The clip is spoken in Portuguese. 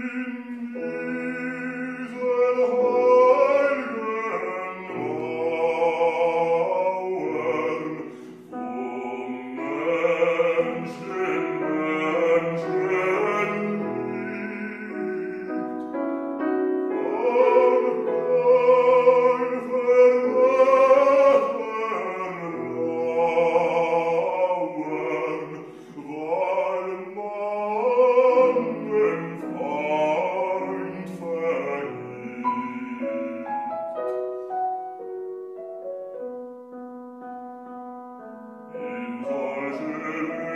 Amen. Angelo